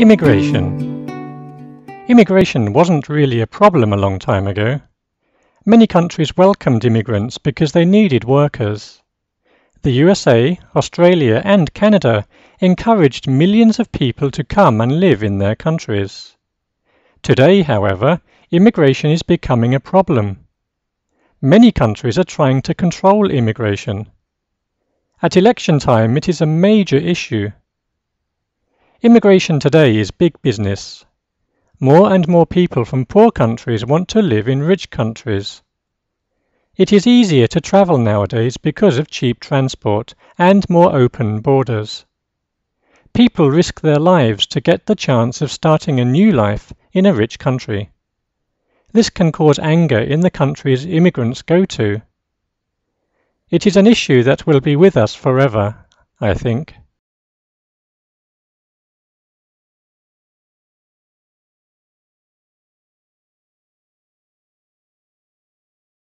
Immigration Immigration wasn't really a problem a long time ago. Many countries welcomed immigrants because they needed workers. The USA, Australia, and Canada encouraged millions of people to come and live in their countries. Today, however, immigration is becoming a problem. Many countries are trying to control immigration. At election time, it is a major issue. Immigration today is big business. More and more people from poor countries want to live in rich countries. It is easier to travel nowadays because of cheap transport and more open borders. People risk their lives to get the chance of starting a new life in a rich country. This can cause anger in the countries immigrants go to. It is an issue that will be with us forever, I think.